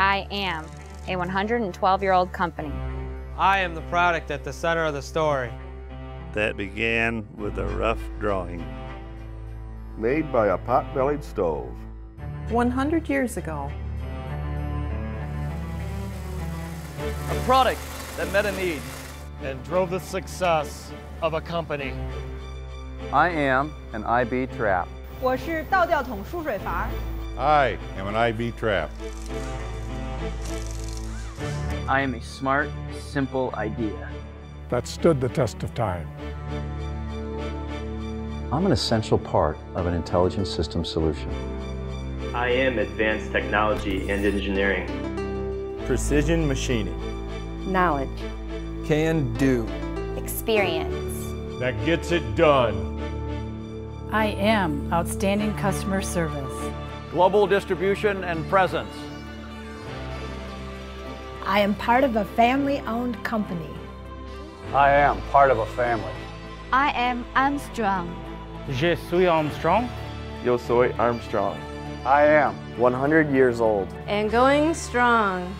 I am a 112-year-old company. I am the product at the center of the story. That began with a rough drawing. Made by a pot-bellied stove. 100 years ago. A product that met a need and drove the success of a company. I am an IB trap. I am an IB trap. I am a smart, simple idea. That stood the test of time. I'm an essential part of an intelligent system solution. I am advanced technology and engineering. Precision machining. Knowledge. Can do. Experience. That gets it done. I am outstanding customer service. Global distribution and presence. I am part of a family owned company. I am part of a family. I am Armstrong. Je suis Armstrong. Yo soy Armstrong. I am 100 years old. And going strong.